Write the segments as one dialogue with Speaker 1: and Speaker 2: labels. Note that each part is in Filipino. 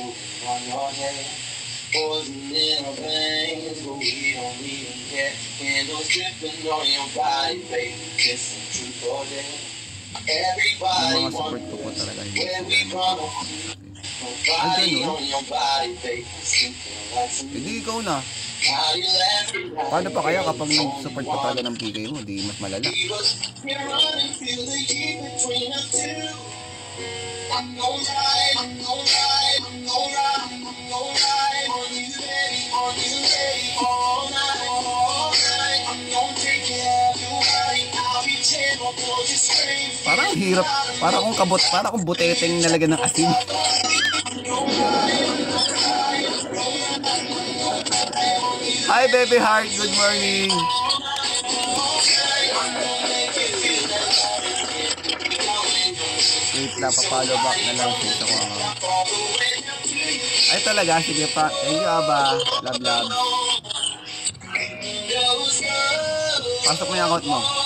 Speaker 1: on your head. Poison in our veins, but we don't even care. Candles dripping on your body, baby. Listen, truth or dare. Everybody wants we from. Nobody on your body, baby. Sleeping like some
Speaker 2: Hindi ikaw na. Paano pa kaya kapag nag-support ka talaga ng PK mo, di mas malala.
Speaker 1: You're running, feel the heat between
Speaker 2: Parang hirap, para kung kabot, para kung buteteng nalagyan ng asin. Hi baby heart, good morning. Wait lang, papalo back na lang dito ko. Ay talaga, sige pa. Thank you Aba. Love love. Pasok mo yung account mo.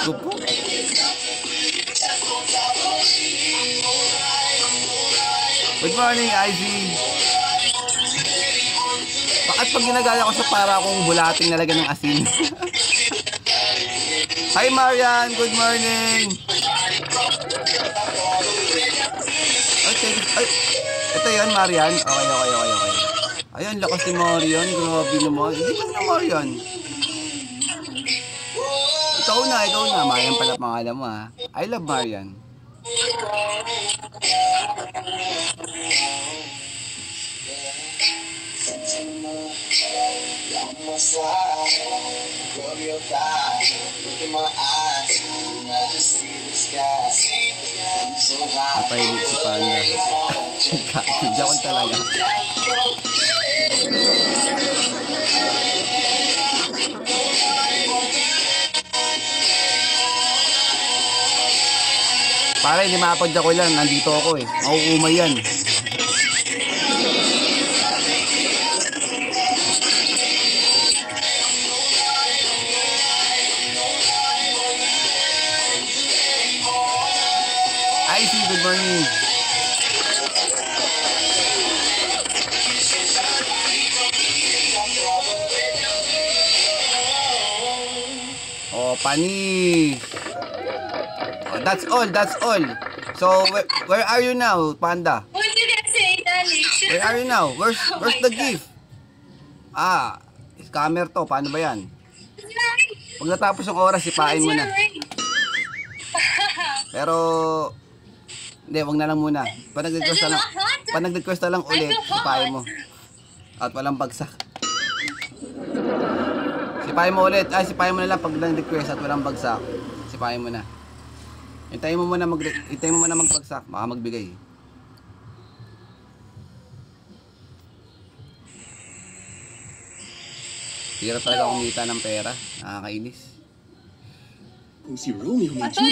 Speaker 2: Gusto po. Good morning, Ivy. Bakit pag ginagaya ko sa para akong bulating nalagyan ng asin? Hi, Marian. Good morning. Ay, thank you. Ay, ito yun, Marian. Okay, okay, okay, okay. Ayun, lakas ni Marian. Grabe naman. Hindi ko na Marian. Ikaw na, ikaw na. Marian pala pangalan mo, ha. I love Marian.
Speaker 1: my side, rub your thigh,
Speaker 2: Para hindi mapadya ko lang, nandito ako eh. Mauumay yan. I see, good morning. Oh, panis. That's all, that's all. So, where, where are you now, Panda?
Speaker 3: What did I say, darling?
Speaker 2: Where are you now? Where's,
Speaker 3: Oh
Speaker 2: where's the
Speaker 3: God.
Speaker 2: gift? Ah, scammer to. Paano ba yan? Pag natapos yung oras, sipain mo na. Pero, hindi, wag na lang muna. Pa nag-request na lang, pa nag-request na lang ulit, sipain mo. At walang bagsak. Sipain mo ulit. Ay, sipain mo na lang pag nag-request at walang bagsak. Sipain mo na. Hintayin mo muna mag hintayin mo muna magbagsak, baka magbigay. Hirap talaga kumita ng pera. Nakakainis.
Speaker 4: Kung si Romeo may